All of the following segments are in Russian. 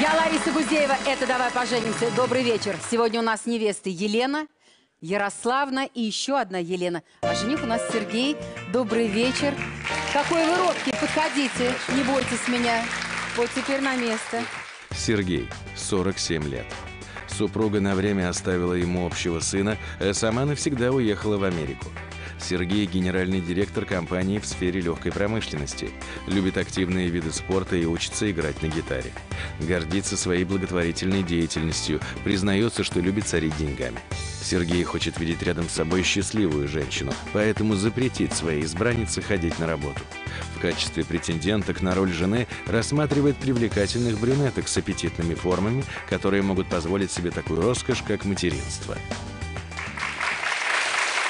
Я Лариса Гузеева, это «Давай поженимся». Добрый вечер. Сегодня у нас невесты Елена, Ярославна и еще одна Елена. А жених у нас Сергей. Добрый вечер. Какой вы робкий, подходите, не бойтесь меня. Вот теперь на место. Сергей, 47 лет. Супруга на время оставила ему общего сына, а сама навсегда уехала в Америку. Сергей – генеральный директор компании в сфере легкой промышленности. Любит активные виды спорта и учится играть на гитаре. Гордится своей благотворительной деятельностью, признается, что любит царить деньгами. Сергей хочет видеть рядом с собой счастливую женщину, поэтому запретит своей избраннице ходить на работу. В качестве претенденток на роль жены рассматривает привлекательных брюнеток с аппетитными формами, которые могут позволить себе такую роскошь, как материнство.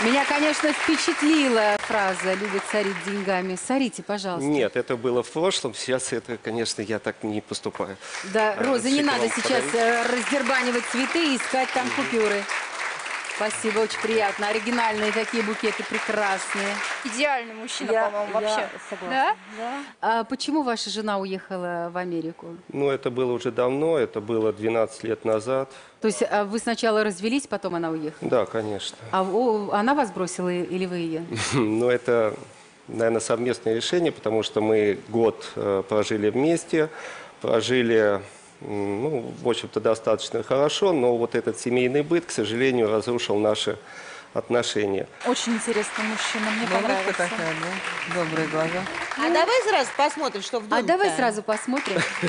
Меня, конечно, впечатлила фраза «любит царить деньгами». Сорите, пожалуйста. Нет, это было в прошлом. Сейчас это, конечно, я так не поступаю. Да, А, Роза, не цветы надо сейчас подарить? э, раздербанивать цветы и искать там купюры. Спасибо, очень приятно. Оригинальные такие букеты, прекрасные. Идеальный мужчина, Я- по-моему, я вообще. согласна. Да? А почему ваша жена уехала в Америку? Ну, это было уже давно, это было 12 лет назад. То есть а вы сначала развелись, потом она уехала? Да, конечно. А о, она вас бросила или вы ее? Но это, наверное, совместное решение, потому что мы год э, прожили вместе, прожили, ну, в общем-то, достаточно хорошо, но вот этот семейный быт, к сожалению, разрушил наши отношения. Очень интересный мужчина, мне понравился. такая, да? Добрые глаза. А давай сразу посмотрим, что в А доме давай сразу посмотрим.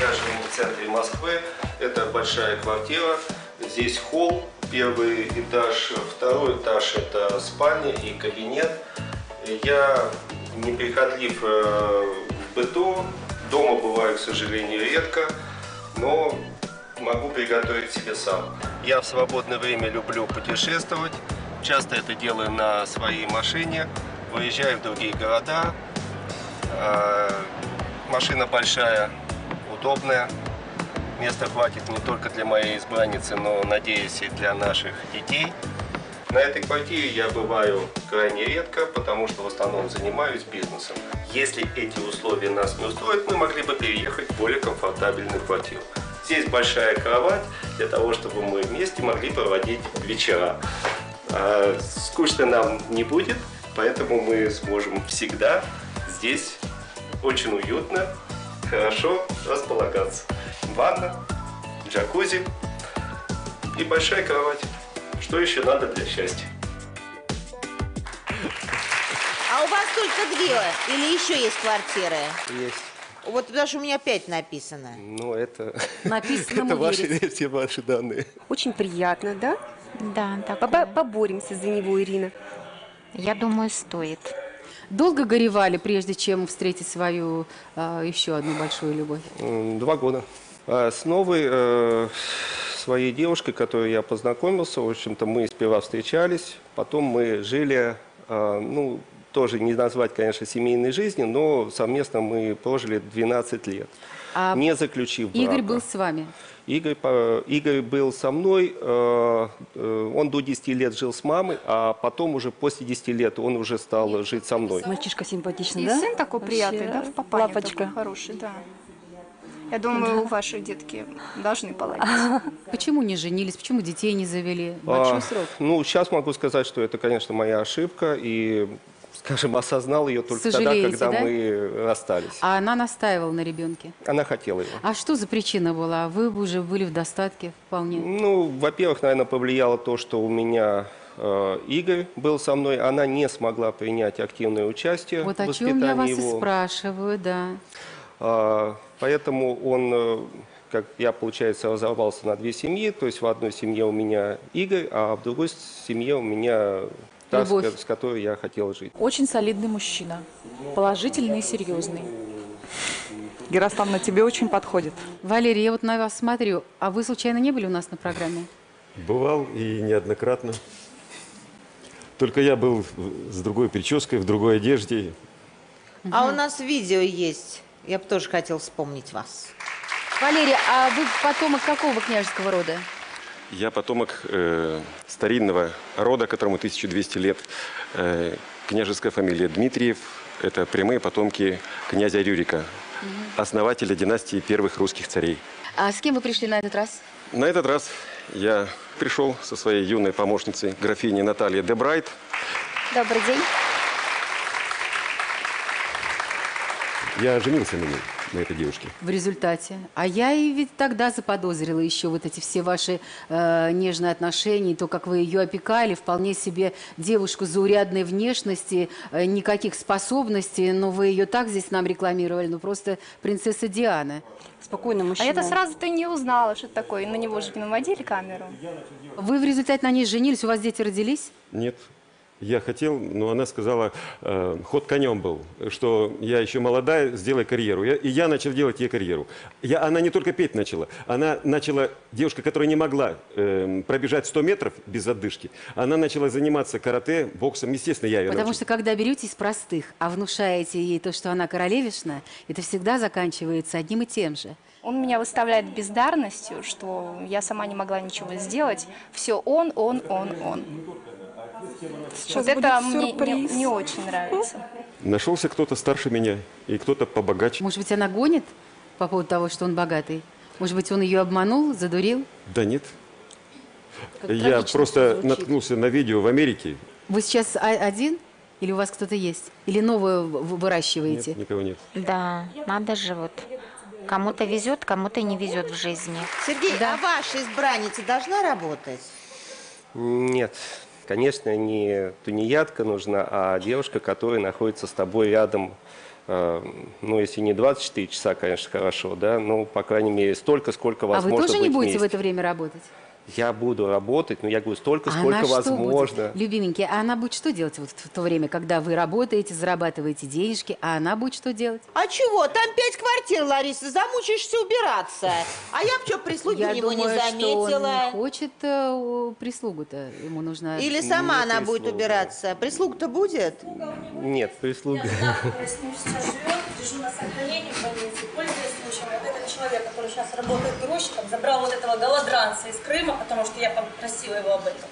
Я живу в центре Москвы. Это большая квартира. Здесь холл, первый этаж, второй этаж это спальня и кабинет. Я неприхотлив э, в быту. Дома бываю, к сожалению, редко, но могу приготовить себе сам. Я в свободное время люблю путешествовать. Часто это делаю на своей машине. Выезжаю в другие города. Э, Машина большая, удобная. Места хватит не только для моей избранницы, но, надеюсь, и для наших детей. На этой квартире я бываю крайне редко, потому что в основном занимаюсь бизнесом. Если эти условия нас не устроят, мы могли бы переехать в более комфортабельную квартиру. Здесь большая кровать для того, чтобы мы вместе могли проводить вечера. А, скучно нам не будет, поэтому мы сможем всегда здесь очень уютно, хорошо располагаться. Ванна, джакузи и большая кровать. Что еще надо для счастья? А у вас только две или еще есть квартиры? Есть. Вот что у меня пять написано. Ну, это, Написано это ваши, все ваши данные. Очень приятно, да? Да, так. Побо- поборемся за него, Ирина. Я думаю, стоит. Долго горевали, прежде чем встретить свою а, еще одну большую любовь? Два года. А с новой э, своей девушкой, которой я познакомился, в общем-то, мы сперва встречались, потом мы жили, э, ну, тоже не назвать, конечно, семейной жизнью, но совместно мы прожили 12 лет, А не заключив Игорь брака. был с вами. Игорь, Игорь был со мной, э, э, он до 10 лет жил с мамой, а потом уже после 10 лет он уже стал жить со мной. Мальчишка симпатичный, И да? сын такой Вообще, приятный, да, в папане Лапочка. такой хороший, да. Я думаю, ваши детки должны поладить. Почему не женились? Почему детей не завели? А, Большой срок. Ну, сейчас могу сказать, что это, конечно, моя ошибка, и, скажем, осознал ее только тогда, когда да? мы расстались. А она настаивала на ребенке. Она хотела его. А что за причина была? Вы уже были в достатке вполне. Ну, во-первых, наверное, повлияло то, что у меня э, Игорь был со мной. Она не смогла принять активное участие Вот в о чем я вас воспитании и его. спрашиваю, да. А, Поэтому он, э, как я, получается, разорвался на две семьи. То есть в одной семье у меня Игорь, а в другой семье у меня та, с Любовь. с которой я хотел жить. Очень солидный мужчина, положительный и серьезный. Ярославна, тебе очень подходит. Валерий, я вот на вас смотрю. А вы случайно не были у нас на программе? Бывал и неоднократно. Только я был с другой прической, в другой одежде. А у нас видео есть. Я бы тоже хотел вспомнить вас. Валерий, а вы потомок какого княжеского рода? Я потомок э, старинного рода, которому 1200 лет. Э, княжеская фамилия Дмитриев. Это прямые потомки князя Рюрика. основателя династии первых русских царей. А с кем вы пришли на этот раз? На этот раз я пришел со своей юной помощницей, графиней Натальей Дебрайт. Добрый день. Я женился на ней, на этой девушке. В результате. А я и ведь тогда заподозрила еще вот эти все ваши э, нежные отношения, и то, как вы ее опекали, вполне себе девушку заурядной внешности, э, никаких способностей, но вы ее так здесь нам рекламировали, ну просто принцесса Диана. Спокойно, А мужчина. я-то сразу-то и не узнала, что это такое. На него же не наводили камеру. Вы в результате на ней женились, у вас дети родились? Нет. Я хотел, но она сказала, э, ход конем был, что я еще молодая, сделай карьеру. Я- и я начал делать ей карьеру. Я, она не только петь начала, она начала, девушка, которая не могла э, пробежать 100 метров без отдышки, она начала заниматься карате, боксом. Естественно, я ее Потому научил. что когда беретесь простых, а внушаете ей то, что она королевишна, это всегда заканчивается одним и тем же. Он меня выставляет бездарностью, что я сама не могла ничего сделать. Все он, он, он, он. Сейчас вот это мне не, не очень нравится. Нашелся кто-то старше меня и кто-то побогаче. Может быть, она гонит по поводу того, что он богатый? Может быть, он ее обманул, задурил? Да нет. Как Я просто звучит. наткнулся на видео в Америке. Вы сейчас один? Или у вас кто-то есть? Или новую вы- выращиваете? Нет, никого нет. Да, надо же вот. Кому-то везет, кому-то не везет в жизни. Сергей, а ваша избранница должна работать? Нет, конечно, не тунеядка нужна, а девушка, которая находится с тобой рядом, э, ну, если не 24 часа, конечно, хорошо, да, ну, по крайней мере, столько, сколько А возможно вы тоже не будете в вместе. это время работать? Я буду работать, но я говорю, столько, А сколько она возможно. будет? Любименький, а она будет что делать вот в то время, когда вы работаете, зарабатываете денежки, а она будет что делать? А чего? Там пять квартир, Лариса, замучаешься убираться. А я бы что, прислуги Я у него думаю, не что он заметила. не хочет э, прислугу-то. Ему нужно... Или сама Не она будет прислуга. убираться. Прислуга-то будет? Нет, прислуги. Лежу на сохранении в больнице, пользуясь случаем, вот этот человек, который сейчас работает грузчиком, забрал вот этого голодранца из Крыма, потому что я попросила его об этом.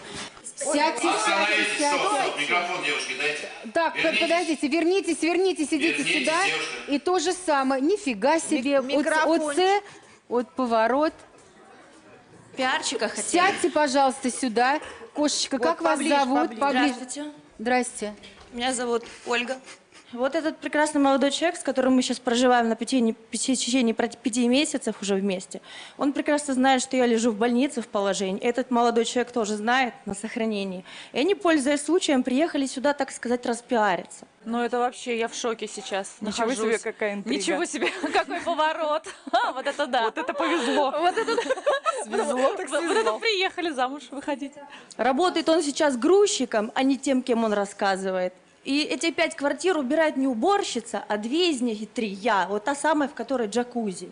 Сядьте, сядьте, сядьте. Микрофон девушке дайте. Так, Вернитесь. подождите, вернитесь, вернитесь, идите Вернитесь, сюда. девушка. И то же самое. Нифига себе. От- микрофончик. От, С, от поворот. Пиарчика хотели. Сядьте, пожалуйста, сюда. Кошечка, как вас поближе, зовут? поближе. Здравствуйте. Здрасте. Меня зовут Ольга. Вот этот прекрасный молодой человек, с которым мы сейчас проживаем на пяти, пяти- течение пяти месяцев уже вместе, он прекрасно знает, что я лежу в больнице в положении. Этот молодой человек тоже знает на сохранении. И они, пользуясь случаем, приехали сюда, так сказать, распиариться. Ну это вообще, я в шоке сейчас. Ничего нахожусь. себе, какая интрига. Ничего себе, какой поворот. А, Вот это да. Вот это повезло. Вот это Свезло, так Вот это приехали замуж выходить. Работает он сейчас грузчиком, а не тем, кем он рассказывает. И эти пять квартир убирает не уборщица, а две из них, и три, я. Вот та самая, в которой джакузи.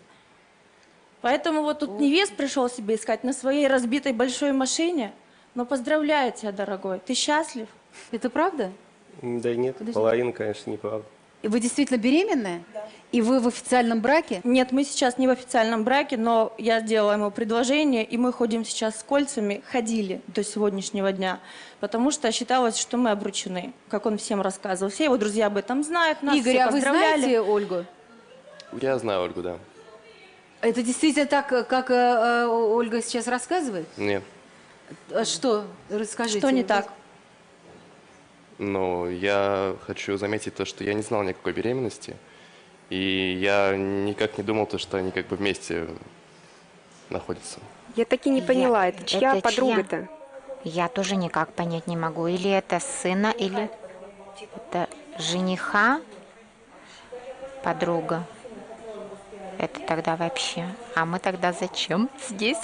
Поэтому вот тут невест пришел себе искать на своей разбитой большой машине. Но поздравляю тебя, дорогой. Ты счастлив? Это правда? Да нет, половина, конечно, неправда. И вы действительно беременная? Да. И вы в официальном браке? Нет, мы сейчас не в официальном браке, но я сделала ему предложение, и мы ходим сейчас с кольцами, ходили до сегодняшнего дня, потому что считалось, что мы обручены, как он всем рассказывал. Все его друзья об этом знают, нас Игорь, все а вы знаете Ольгу? Я знаю Ольгу, да. Это действительно так, как э, э, Ольга сейчас рассказывает? Нет. А Что? Расскажите. Что не так? Но я хочу заметить то, что я не знал никакой беременности. И я никак не думал, то, что они как бы вместе находятся. Я таки не поняла, это чья это чья? подруга-то? Я тоже никак понять не могу. Или это сына, или это жениха, подруга. Это тогда вообще. А мы тогда зачем здесь?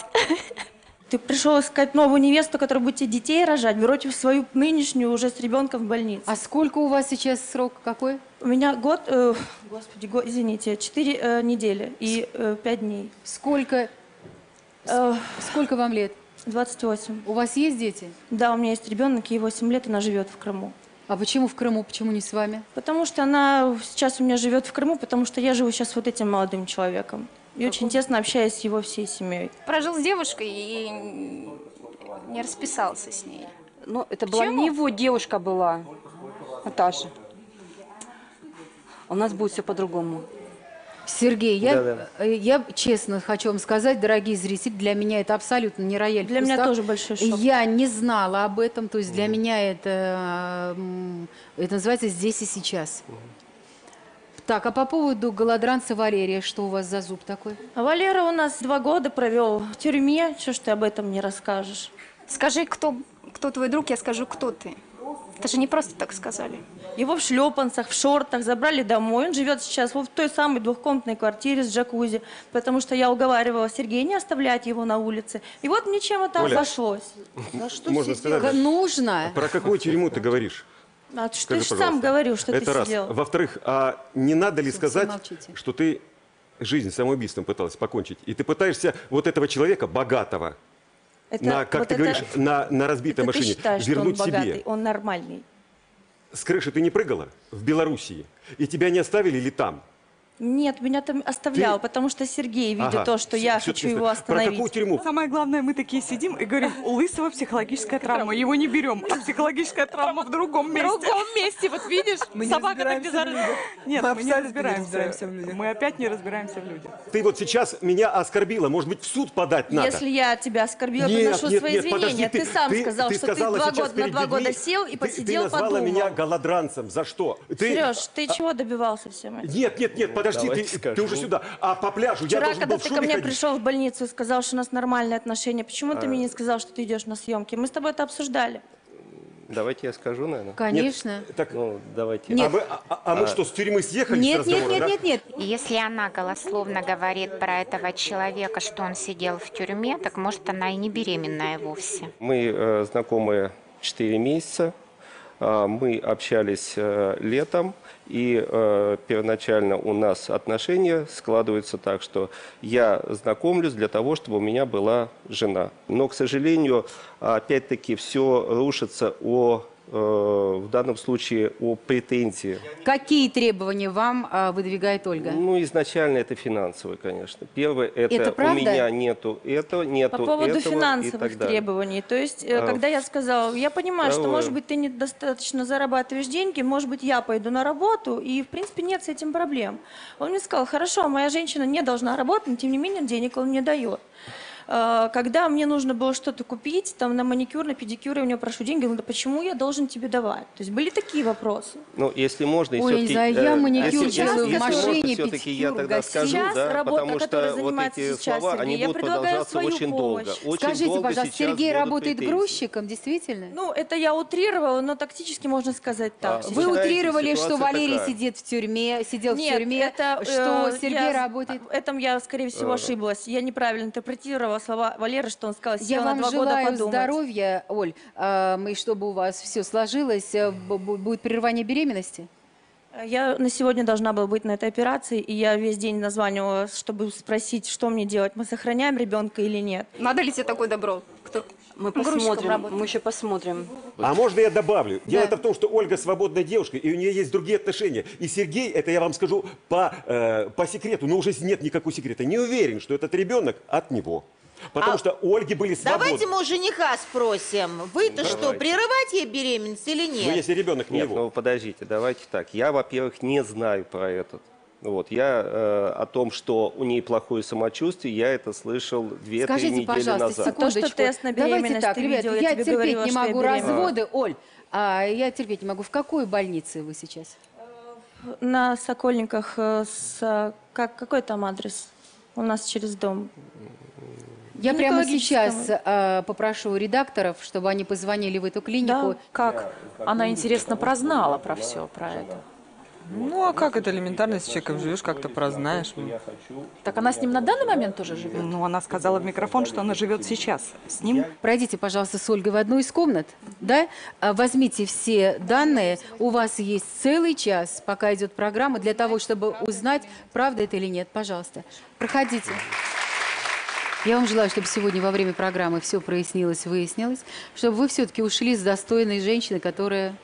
Ты пришел искать новую невесту, которая будет тебе детей рожать, берете в свою нынешнюю уже с ребенком в больнице. А сколько у вас сейчас срок какой? У меня год, э, господи, го- извините, 4 э, недели и э, 5 дней. Сколько, Э, сколько вам лет? 28. У вас есть дети? Да, у меня есть ребенок, ей 8 лет, она живет в Крыму. А почему в Крыму, почему не с вами? Потому что она сейчас у меня живет в Крыму, потому что я живу сейчас вот этим молодым человеком. И очень тесно общаюсь с его всей семьей. Прожил с девушкой и не расписался с ней. Ну, это была Почему? не его девушка была, Наташа. У нас будет все по-другому. Сергей, я, Да-да. э, я честно хочу вам сказать, дорогие зрители, для меня это абсолютно не рояль Для меня кустах. тоже большой шок. Я не знала об этом, то есть для меня это, это называется здесь и сейчас. Так, а по поводу голодранца Валерия, что у вас за зуб такой? А Валера у нас два года провел в тюрьме. Что ж ты об этом не расскажешь? Скажи, кто, кто твой друг, я скажу, кто ты. Это же не просто так сказали. Его в шлепанцах, в шортах забрали домой. Он живет сейчас в той самой двухкомнатной квартире с джакузи, потому что я уговаривала Сергея не оставлять его на улице. И вот мне чем это Оля. обошлось. Можно сказать, Нужно. про какую тюрьму ты говоришь? А ты Скажи, ж сам пожалуйста. говорил, что Это ты раз. сидел. Во-вторых, а не надо ли Все, сказать, молчите. что ты жизнь самоубийством пыталась покончить, и ты пытаешься вот этого человека, богатого, Это- на, как вот ты это- говоришь, на, на разбитой это ты машине, считаешь, что он вернуть богатый, себе. он нормальный. С крыши ты не прыгала в Белоруссии, и тебя не оставили ли там? Нет, меня там оставлял, Ты- потому что Сергей, видя Ага, то, что я всё хочу его Про остановить. какую тюрьму? Самое главное, мы такие сидим и говорим, у Лысого психологическая травма. Его не берем, а психологическая травма в другом В месте. другом месте, вот видишь, не собака так разбираемся в людях. Нет, Мы мы, не абсолютно не разбираемся. разбираемся в людях. Мы опять не разбираемся в людях. Ты вот сейчас меня оскорбила, может быть, в суд подать надо? Если я тебя оскорбила, Нет, приношу нет, свои нет, извинения. ты, сам сказал, что сказала ты два сейчас года, на перед два года сел и ты- посидел, Ты назвала подумал. меня голодранцем. За что? Ты... Сереж, ты чего добивался всем этим? Нет, нет, нет, подожди, ты, скажу. ты уже сюда. А по пляжу я Вчера, должен когда был в ты ко мне ходить. пришел в больницу и сказал, что у нас нормальные отношения, почему ты А. мне не сказал, что ты идешь на съемки? Мы с тобой это обсуждали. Давайте я скажу, наверное. Конечно. Так, Ну, давайте. а, вы- а- а мы что, с тюрьмы съехали с Нет, нет, нет, да? нет, нет. Если она голословно говорит про этого человека, что он сидел в тюрьме, так может она и не беременная вовсе. Мы э, знакомы 4 месяца. А, Мы общались э, летом, и э, первоначально у нас отношения складываются так, что я знакомлюсь для того, чтобы у меня была жена. Но, к сожалению, опять-таки все рушится о, в данном случае о претензии. Какие требования вам а, выдвигает Ольга? Ну, изначально это финансовые, конечно. Первое, это, Это у меня нету этого, нету По поводу этого и финансовых так требований. То есть, э, А, когда я сказала, я понимаю, что, второе. может быть, ты недостаточно зарабатываешь деньги, может быть, я пойду на работу, и, в принципе, нет с этим проблем. Он мне сказал, хорошо, моя женщина не должна работать, но, тем не менее, денег он мне дает. Э, Когда мне нужно было что-то купить, там на маникюр, на педикюр, я у него прошу деньги, он говорит, да почему я должен тебе давать? То есть были такие вопросы. Ну, если можно, и Ой, я не все-таки... знаю, я э, маникюр если- делаю если в можно, машине, все-таки я тогда скажу, Сейчас да, работа, потому что вот занимается эти сейчас слова, Сергей, они я будут предлагаю продолжаться свою очень помощь. долго. Очень Скажите, долго пожалуйста, Сергей работает претензии. грузчиком, действительно? Ну, это я утрировала, но тактически можно сказать так. А. Вы утрировали, что Валерий такая? сидит в тюрьме, сидел в Нет, тюрьме, это, что э, Сергей я- работает. В этом я, скорее всего, ошиблась. Я неправильно интерпретировала слова Валеры, что он сказал, Я сел на вам два года подумать. здоровья, Оль, а, и чтобы у вас все сложилось. А, б- Будет прерывание беременности? Я на сегодня должна была быть на этой операции, и я весь день названивала, чтобы спросить, что мне делать, мы сохраняем ребенка или нет. Надо ли тебе такое добро? Кто? Мы Грузчиком посмотрим, работает. мы еще посмотрим. А можно я добавлю? Дело Да. в том, что Ольга свободная девушка, и у нее есть другие отношения. И Сергей, это я вам скажу по, э, по секрету, но уже нет никакого секрета, не уверен, что этот ребенок от него. Потому А что у Ольги были свободны. Давайте мы у жениха спросим. Вы-то что, Давайте. прерывать ей беременность или нет? Ну, если ребенок не Нет, его. ну подождите, давайте так. Я, во-первых, не знаю про этот. Вот, я э, о том, что у нее плохое самочувствие, я это слышал две-три Скажите, недели пожалуйста, назад. секундочку. То, что тест на Давайте беременность так, ты ребят, видел, я я тебе терпеть говорила, не что я могу беременна. разводы. Оль, а я терпеть не могу. В какой больнице вы сейчас? На Сокольниках, э, с, э, как, какой там адрес? У нас через дом. Я прямо сейчас а, попрошу редакторов, чтобы они позвонили в эту клинику. Да. Как она, интересно, прознала про все, про это? Ну, а как это элементарно, с человеком живешь, как-то прознаешь. Так она с ним на данный момент тоже живет? Ну, она сказала в микрофон, что она живет сейчас с ним. Пройдите, пожалуйста, с Ольгой в одну из комнат, да? А, Возьмите все данные. У вас есть целый час, пока идет программа, для того, чтобы узнать, правда это или нет. Пожалуйста, проходите. Я вам желаю, чтобы сегодня во время программы все прояснилось, выяснилось, чтобы вы все-таки ушли с достойной женщиной, которая,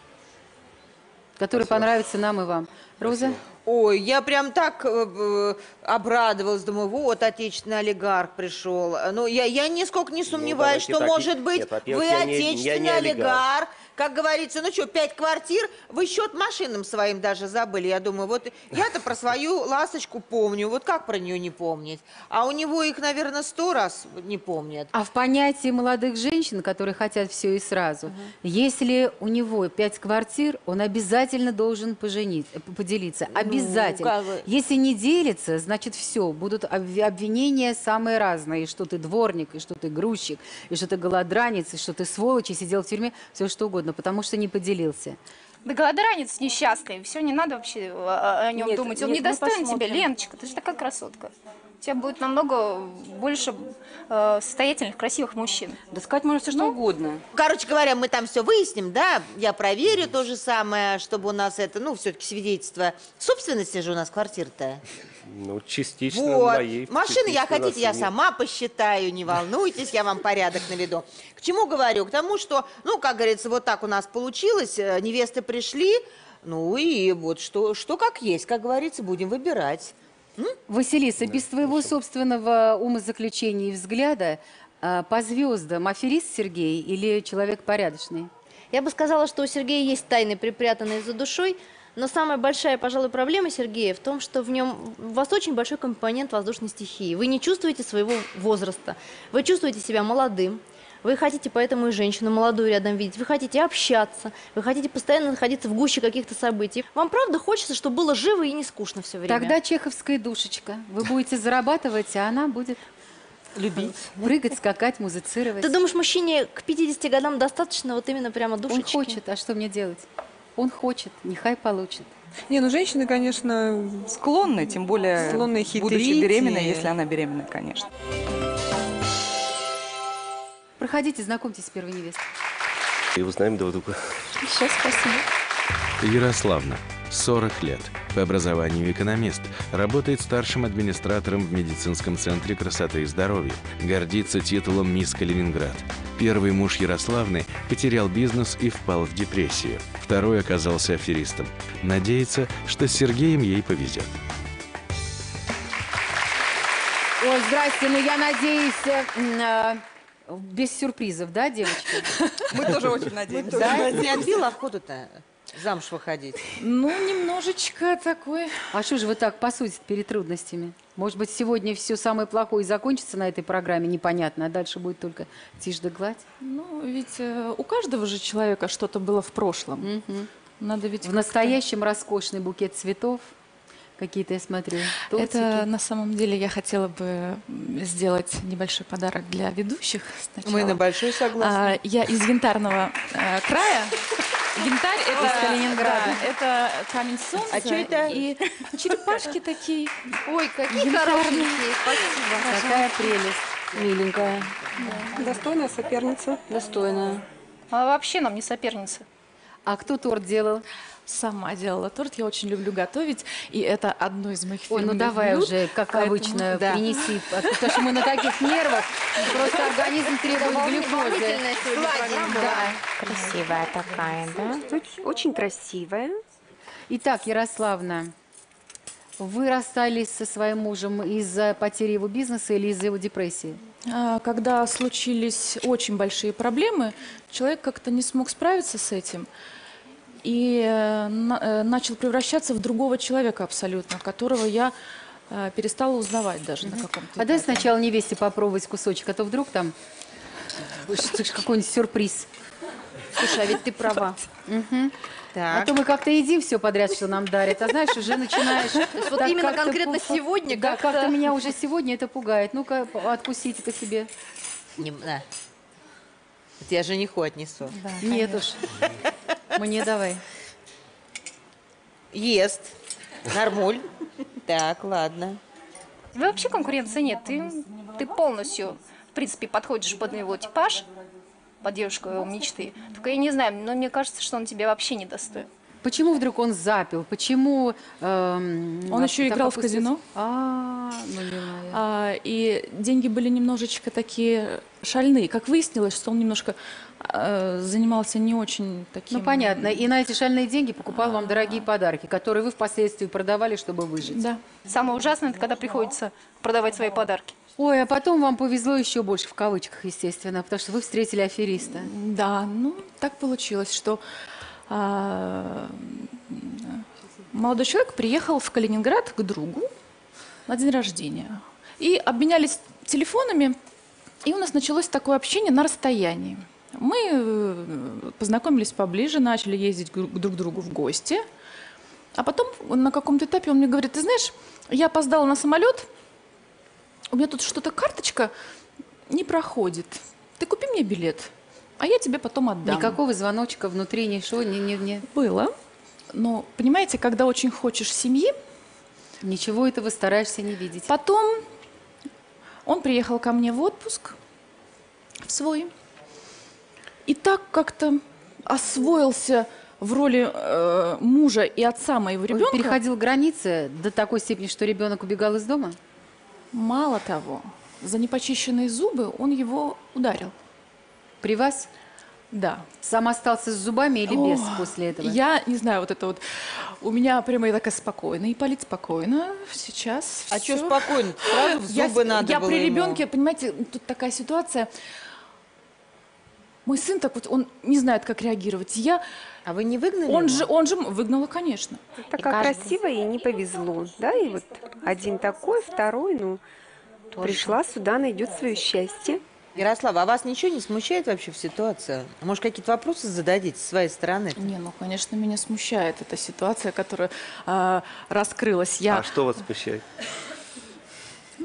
которая понравится нам и вам. Роза? Ой, я прям так э, обрадовалась, думаю, вот отечественный олигарх пришел. Ну, я, я нисколько не сомневаюсь, давайте что, так, может быть, нет, вы я не- я не отечественный олигарх. олигарх, как говорится, ну что, пять квартир, вы счет машинам своим даже забыли. Я думаю, вот я-то про свою ласточку помню, вот как про нее не помнить? А у него их, наверное, сто раз не помнят. А в понятии молодых женщин, которые хотят все и сразу, если у него пять квартир, он обязательно должен поженить, э, поделиться. Обязательно. бы- Если не делится, значит все. Будут обви- обвинения самые разные. Что ты дворник, и что ты грузчик, и что ты голодранец, и что ты сволочь, и сидел в тюрьме, все что угодно, потому что не поделился. Да голодранец несчастный, все, не надо вообще о, о нем Нет, думать. Он нет, не мы достоин тебя. Леночка, ты же такая красотка. У тебя будет намного больше э, состоятельных, красивых мужчин. Да сказать можно все что угодно. Короче говоря, мы там все выясним, да, я проверю то же самое, чтобы у нас это, ну, все-таки свидетельство собственности же у нас квартира-то. Ну, частично Вот. моей. Машины я хотите, я нашей. сама посчитаю, не волнуйтесь, я вам порядок наведу. К чему говорю? К тому, что, ну, как говорится, вот так у нас получилось, э, невесты пришли, ну и вот что, что как есть, как говорится, будем выбирать. Василиса, без твоего собственного умозаключения и взгляда, а, по звездам аферист Сергей или человек порядочный? Я бы сказала, что у Сергея есть тайны, припрятанные за душой, но самая большая, пожалуй, проблема Сергея в том, что в нем у вас очень большой компонент воздушной стихии. Вы не чувствуете своего возраста, вы чувствуете себя молодым, вы хотите поэтому и женщину молодую рядом видеть, вы хотите общаться, вы хотите постоянно находиться в гуще каких-то событий. Вам правда хочется, чтобы было живо и не скучно все время? Тогда чеховская душечка. Вы будете зарабатывать, а она будет любить, прыгать, скакать, музицировать. Ты думаешь, мужчине к 50 годам достаточно вот именно прямо душечки? Он хочет, а что мне делать? Он хочет, нехай получит. Не, ну женщины, конечно, Склонны, тем более, Склонны будучи хитрить беременной, и- если она беременна, конечно. Проходите, знакомьтесь с первой невестой. И узнаем друг друга. Сейчас, спасибо. Ярославна, 40 лет. По образованию экономист. Работает старшим администратором в медицинском центре красоты и здоровья. Гордится титулом «Мисс Калининград». Первый муж Ярославны потерял бизнес и впал в депрессию. Второй оказался аферистом. Надеется, что с Сергеем ей повезет. Ой, здрасте, ну я надеюсь, э, а, без сюрпризов, да, девочки? Мы тоже очень надеемся. Да? Не отбила охоту-то замуж выходить? Ну, немножечко такой... А что же вы так посудите перед трудностями? Может быть, сегодня все самое плохое закончится на этой программе, непонятно, а дальше будет только тишь да гладь? Ну, ведь э, у каждого же человека что-то было в прошлом. Надо ведь В настоящем роскошный букет цветов, какие-то я смотрю, Это тортики. на самом деле я хотела бы сделать небольшой подарок для ведущих сначала. Мы на большой согласны. А, я из янтарного э, края. Янтарь это, Из Калининграда. да, это камень солнца. А чё это? И черепашки такие. Ой, какие хорошенькие, спасибо. Какая прелесть. Миленькая, Достойная соперница. достойная. Она вообще нам не соперница. А кто торт делал? Сама делала торт. Я очень люблю готовить. И это одно из моих Ой, ну давай блюд. уже, как поэтому- обычно, да. принеси. то- Потому что мы на таких нервах, просто организм требует глюкозы. Да. Красивая такая, да? Очень красивая. Итак, Ярославна, вы расстались со своим мужем из-за потери его бизнеса или из-за его депрессии? А, Когда случились очень большие проблемы, человек как-то не смог справиться с этим и э, на- э, начал превращаться в другого человека абсолютно, которого я э, перестала узнавать даже на каком-то А дай сначала невесте попробовать кусочек, а то вдруг там какой-нибудь сюрприз. Слушай, а ведь ты права. А Так. то мы как-то едим все подряд, что нам дарят, а знаешь, уже начинаешь... Вот именно конкретно сегодня Да, как-то- как-то меня уже сегодня это пугает. Ну-ка, откусите-ка себе. Не- на. Я жениху отнесу. Нет уж. Мне давай. Ест. Нормуль. Так, ладно. Да вообще конкуренции нет. Ты, ты полностью, в принципе, подходишь под его типаж, под девушку его мечты. Только я не знаю, но мне кажется, что он тебе вообще не достоин. Почему вдруг он запил? Почему... эм, Он еще играл в казино. А, ну. А, и деньги были немножечко такие шальные. Как выяснилось, что он немножко э, занимался не очень таким... Ну, понятно. И на эти шальные деньги покупал вам дорогие подарки, которые вы впоследствии продавали, чтобы выжить. Да. Самое ужасное, это когда приходится продавать свои подарки. Ой, а потом вам повезло еще больше, в кавычках, естественно, потому что вы встретили афериста. Да, ну так получилось, что а, молодой человек приехал в Калининград к другу на день рождения. И обменялись телефонами, и у нас началось такое общение на расстоянии. Мы э, познакомились поближе, начали ездить друг к другу в гости. А потом на каком-то этапе он мне говорит, ты знаешь, я опоздала на самолет, у меня тут что-то карточка не проходит. Ты купи мне билет, а я тебе потом отдам. Никакого звоночка внутри, ничего, не, не, не. Было. Но, понимаете, когда очень хочешь семьи, Ничего этого стараешься не видеть. Потом он приехал ко мне в отпуск, в свой, и так как-то освоился в роли э, мужа и отца моего Он ребенка. переходил границы до такой степени, что ребенок убегал из дома? Мало того, за непочищенные зубы он его ударил. При вас? Да. Сам остался с зубами или без О, после этого? Я не знаю, вот это вот. У меня прямо я такая спокойная. И полит спокойно. Сейчас. А чё всё. спокойно? Сразу в Я, зубы надо я было при ему. ребенке, понимаете, тут такая ситуация. Мой сын так вот, он не знает, как реагировать. Я. А вы не выгнали Он его? же, он же выгнала, конечно. Такая красивая и не повезло, да, и вот один такой, второй, ну, пришла сюда, найдет свое счастье. Ярослава, а вас ничего не смущает вообще в ситуации? Может, какие-то вопросы зададите с своей стороны? Не, ну, конечно, меня смущает эта ситуация, которая а, раскрылась. Я, А что вас смущает?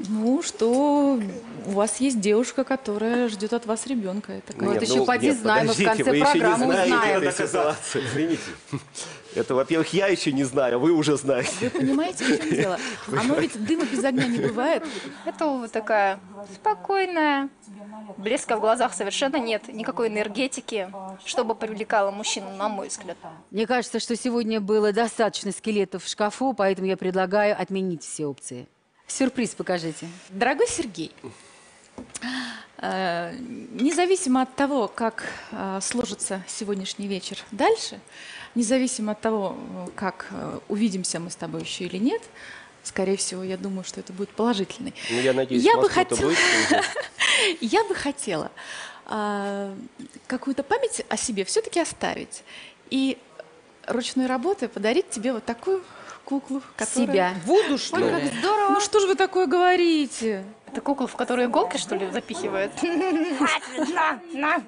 Ну, что у вас есть девушка, которая ждет от вас ребенка. Это Ну, это Нет, еще поди нет, знаем, мы в конце вы еще не программы узнаем. этой ситуации. Извините. Это, во-первых, я еще не знаю, а вы уже знаете. Вы понимаете, в чем дело? Оно ведь дыма без огня не бывает. Это вот такая спокойная, блеска в глазах совершенно нет, никакой энергетики, чтобы привлекало мужчину, на мой взгляд. Мне кажется, что сегодня было достаточно скелетов в шкафу, поэтому я предлагаю отменить все опции. Сюрприз покажите. Дорогой Сергей, э, независимо от того, как э, сложится сегодняшний вечер дальше, независимо от того, как э, увидимся мы с тобой еще или нет, скорее всего, я думаю, что это будет положительный. Ну, я надеюсь, Я бы хотела- Я бы хотела какую-то память о себе все-таки оставить и ручной работы подарить тебе вот такую куклу, которая... Себя. Вуду, что Ой, ли? как здорово! Ну что же вы такое говорите? Это кукла, в которую иголки, что ли, запихивают? На, на.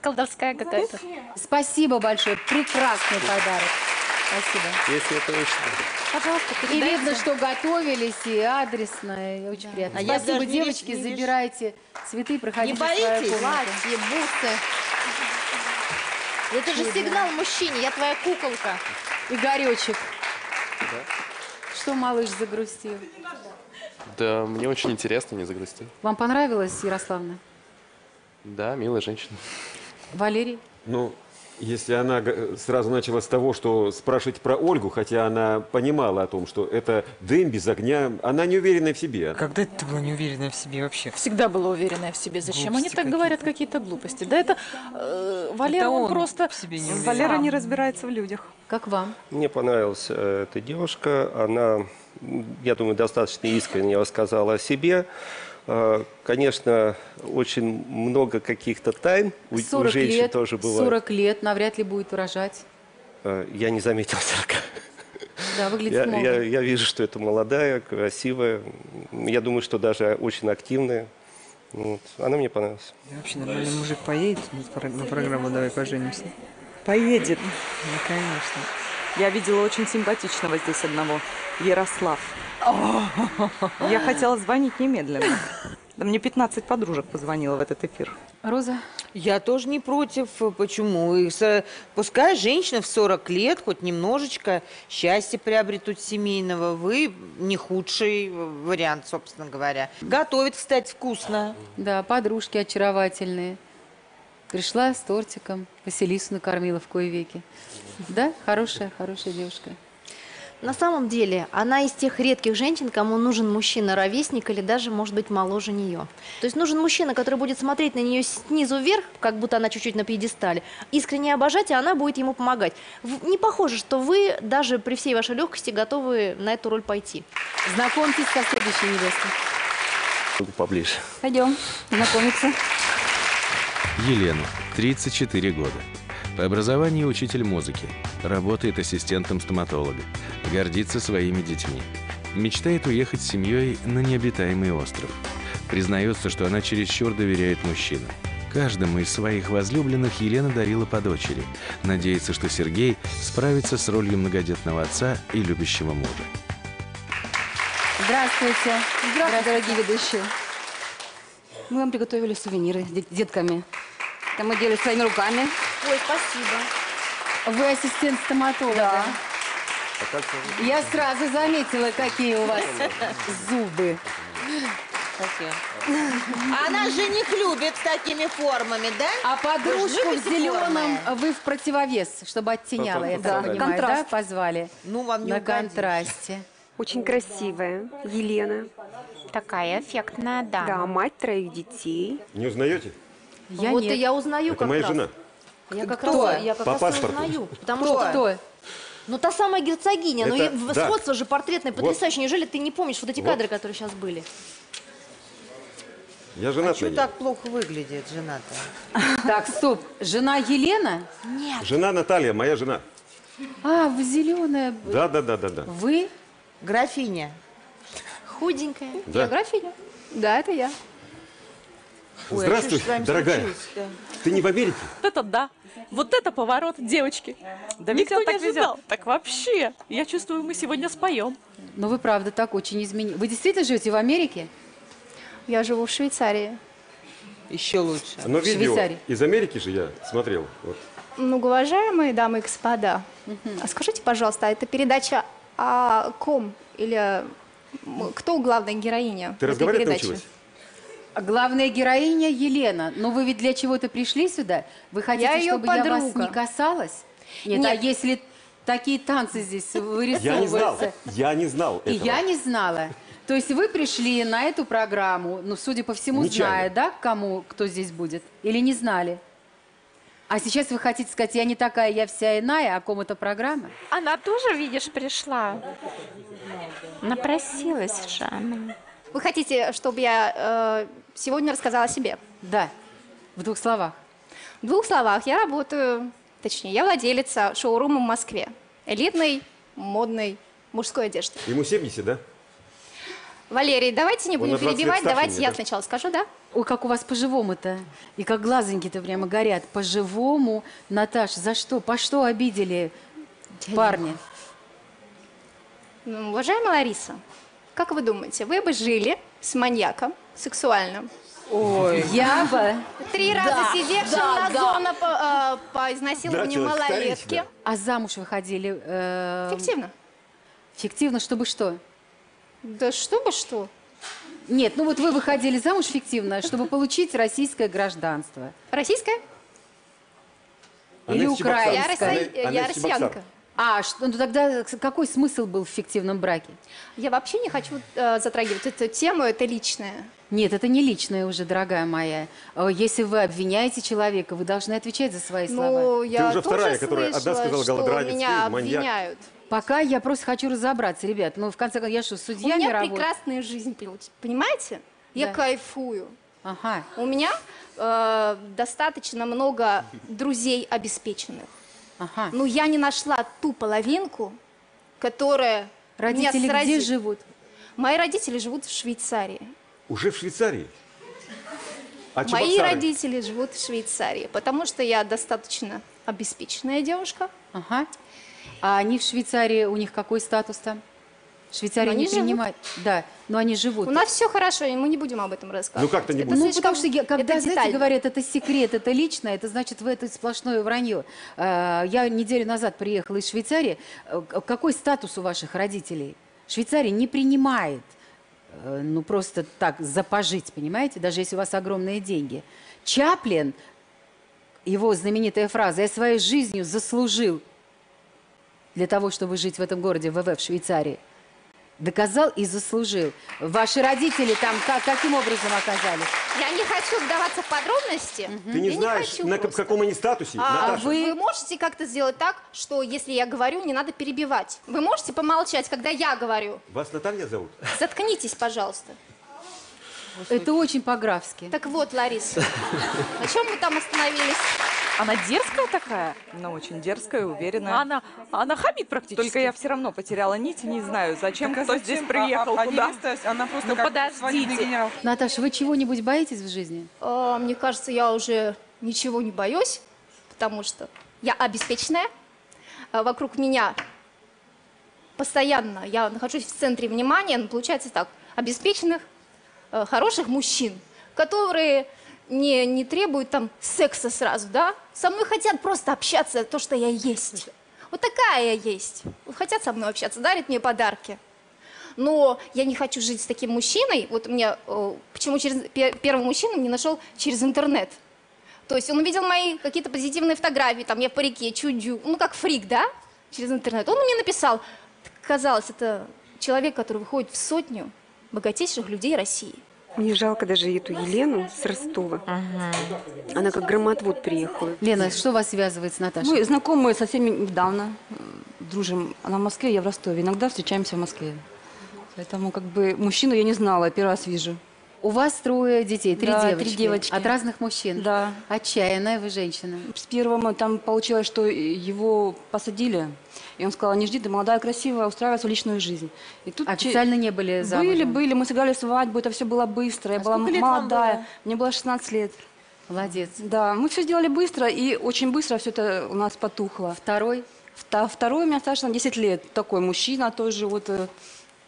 Колдовская какая-то. Спасибо большое. Прекрасный подарок. Спасибо. Если это очень... Пожалуйста, И видно, что готовились, и адресно, и очень приятно. А я Спасибо, девочки, не забирайте цветы, проходите Не комнату. Платье, бусы. Это же сигнал мужчине, я твоя куколка. Игоречек. Что малыш загрустил? Да, мне очень интересно, не загрусти. Вам понравилось, Ярославна? Да, милая женщина. Валерий? Ну, если она сразу начала с того, что спрашивать про Ольгу, хотя она понимала о том, что это дым без огня, она не уверена в себе. Когда ты была не уверена в себе вообще? Всегда была уверенная в себе. Зачем они Глупости так говорят какие-то глупости? Да это э, Валера, Это он, он просто... себе не. Валера не разбирается в людях. Как вам? Мне понравилась э, эта девушка. Она, я думаю, достаточно искренне рассказала о себе. Э, Конечно, очень много каких-то тайн у, у 40 женщин лет, тоже бывает. 40 лет, навряд ли будет выражать. Э, Я не заметил 40. Да, выглядит Я, молодо. я- я вижу, что это молодая, красивая. Я думаю, что даже очень активная. Вот. Она мне понравилась. И вообще нормальный мужик поедет на программу «Давай поженимся». Поедет. Ну, конечно. Я видела очень симпатичного здесь одного. Ярослав. Я хотела звонить немедленно. Да мне 15 подружек позвонило в этот эфир. Роза? Я тоже не против. Почему? И Пускай женщина в 40 лет хоть немножечко счастья приобретут семейного. Вы не худший вариант, собственно говоря. Готовит, кстати, вкусно. Да, подружки очаровательные. Пришла с тортиком, Василису накормила в кое веки. Да, хорошая, хорошая девушка. На самом деле, она из тех редких женщин, кому нужен мужчина-ровесник или даже, может быть, моложе нее. То есть нужен мужчина, который будет смотреть на нее снизу вверх, как будто она чуть-чуть на пьедестале, искренне обожать, и она будет ему помогать. Не похоже, что вы даже при всей вашей легкости готовы на эту роль пойти. Знакомьтесь со следующей невестой. поближе. Пойдем знакомиться. Елена, 34 года. По образованию учитель музыки. Работает ассистентом стоматолога. Гордится своими детьми. Мечтает уехать с семьей на необитаемый остров. Признается, что она чересчур доверяет мужчинам. Каждому из своих возлюбленных Елена дарила по дочери. Надеется, что Сергей справится с ролью многодетного отца и любящего мужа. Здравствуйте. Здравствуйте, дорогие ведущие. Мы вам приготовили сувениры с дет- детками. Это мы делали своими руками. Ой, спасибо. Вы ассистент стоматолога. Я сразу заметила, какие у вас зубы. Она жених любит с такими формами, да? А подружку в зеленом формы? вы в противовес, чтобы оттеняло, я Да, так понимаю, да, контраст. позвали? Ну, вам не На угодишь. контрасте. Очень красивая. Елена. Такая эффектная дама. Да, мать троих детей. Не узнаете? Я вот нет. и я узнаю Это как моя раз. жена. Я как Кто? раз, я как По раз паспорту. узнаю. Потому Кто? что Кто? Ну, та самая герцогиня. ну, Это- и в- да. сходство же портретное Вот. потрясающее. Неужели ты не помнишь вот эти Вот. кадры, которые сейчас были? Я А женат на что ней. так плохо выглядит жена-то? Так, стоп. Жена Елена? Нет. Жена Наталья, моя жена. А, вы зеленая. Да, да, да, да, да. Вы? Графиня. Худенькая. Да. География? Да, это я. Ой, а Здравствуй, дорогая. Ты не в Америке? Вот это да. Вот это поворот, девочки. Да Никто Никто не не ожидал. Так вообще, я чувствую, мы сегодня споем. Ну, вы правда так очень изменились. Вы действительно живете в Америке? Я живу в Швейцарии. Еще лучше. Но видео Швейцарии. из Америки же я смотрел. Вот. Ну, уважаемые дамы и господа, а скажите, пожалуйста, а это передача о ком или кто главная героиня Ты этой разговаривать передачи? научилась? А Главная героиня Елена. Но вы ведь для чего-то пришли сюда? Вы хотите, Я чтобы я вас подруга. не касалась? Нет, а Нет. если такие танцы здесь Я не знал. вырисовываются? Я не знал И этого. я не знала. То есть вы пришли на эту программу, ну, судя по всему, Нечаянно. зная, да, кому, кто здесь будет? Или не знали? А сейчас вы хотите сказать, я не такая, я вся иная, а о ком эта программа? Она тоже, видишь, пришла. Напросилась же она. Вы хотите, чтобы я э, сегодня рассказала о себе? Да, в двух словах. В двух словах, я работаю, точнее, я владелица шоурума в Москве. Элитной, модной, мужской одежды. Ему 70, да? Валерий, давайте не будем на 20 лет перебивать, давайте меня, я да? сначала скажу, да? Ой, как у вас по-живому-то. И как глазоньки-то прямо горят. По-живому. Наташ, за что? По что обидели парня? Ну, Уважаемая Лариса, как вы думаете, вы бы жили с маньяком сексуальным? Ой. Я бы... Три Да, раза сидевшим да, на да. зону по, э, по изнасилованию человек малолетки. вторично. А замуж выходили... э, Фиктивно. Фиктивно, чтобы что? Да чтобы что? Нет, ну вот вы выходили замуж фиктивно, чтобы получить российское гражданство. Российское? Или украинское. Я россия- я россиянка. А, что, ну тогда какой смысл был в фиктивном браке? Я вообще не хочу э, затрагивать эту тему, это личное. Нет, это не личное уже, дорогая моя. Э, Если вы обвиняете человека, вы должны отвечать за свои слова. Ну, я уже тоже вторая, которая одна слышала, сказала что голодранец, меня ты маньяк. обвиняют. Пока я просто хочу разобраться, ребят. Ну, в конце концов, я что, У судья меня мировой? прекрасная жизнь, понимаете? Я Да. кайфую. Ага. У меня э, достаточно много друзей обеспеченных. Ага. Но я не нашла ту половинку, которая меня Родители где сразит. живут? Мои родители живут в Швейцарии. Уже в Швейцарии? А Мои Чебоксары? родители живут в Швейцарии, потому что я достаточно обеспеченная девушка. Ага. А они в Швейцарии, у них какой статус там? Швейцария Но не они живут. принимает. Да, но они живут. У нас все хорошо, и мы не будем об этом рассказывать. Ну, как-то не будем. Ну, потому что я, когда, это знаете, детально. говорят, это секрет, это личное, это значит, вы это сплошное вранье. Э, Я неделю назад приехала из Швейцарии. Э, Какой статус у ваших родителей? Швейцария не принимает, э, ну, просто так, запожить, понимаете, даже если у вас огромные деньги. Чаплин, его знаменитая фраза, «Я своей жизнью заслужил для того, чтобы жить в этом городе ВВ в Швейцарии». Доказал и заслужил. Ваши родители там как, каким образом оказались? Я не хочу вдаваться в подробности. Ты не Я знаешь, хочу на просто. каком они статусе, А Наташа? вы... можете как-то сделать так, что если я говорю, не надо перебивать? Вы можете помолчать, когда я говорю? Вас Наталья зовут? Заткнитесь, пожалуйста. Это очень по-графски. Так вот, Ларис, на чем мы там остановились? Она дерзкая такая? Она очень дерзкая, уверенная. Она, она хамит практически. Только я все равно потеряла нить и не знаю, зачем Так а кто зачем? здесь А- приехал, а- а куда. невеста, она просто Ну, как подождите. Наташа, вы чего-нибудь боитесь в жизни? А, Мне кажется, я уже ничего не боюсь, потому что я обеспеченная. А Вокруг меня постоянно я нахожусь в центре внимания, ну, получается так, обеспеченных, хороших мужчин, которые не, не требуют там секса сразу, да? Со мной хотят просто общаться, то, что я есть. Вот такая я есть. Вот хотят со мной общаться, дарят мне подарки. Но я не хочу жить с таким мужчиной. Вот мне, э, почему через, пе- первый мужчина мне нашел через интернет. То есть он увидел мои какие-то позитивные фотографии, там я в парике, чудю, ну как фрик, да, через интернет. Он мне написал, казалось, это человек, который выходит в сотню богатейших людей России. Мне жалко даже эту Елену с Ростова. Она как громотвод приехала. Лена, что вас связывает с Наташей? Мы знакомы со всеми недавно, э, дружим. Она в Москве, я в Ростове. Иногда встречаемся в Москве. Поэтому как бы мужчину я не знала, первый раз вижу. У вас трое детей, три Да, девочки. три девочки. От разных мужчин. Да. Отчаянная вы женщина. С первым там получилось, что его посадили. И он сказал, не жди, ты молодая, красивая, устраивай свою личную жизнь. И тут Официально не были замужем? Были, были. Мы сыграли свадьбу, это все было быстро. Я А была молодая. было? Мне было 16 лет. Молодец. Да, мы все сделали быстро, и очень быстро все это у нас потухло. Второй? второй у меня старше на 10 лет. Такой мужчина тоже, вот, э,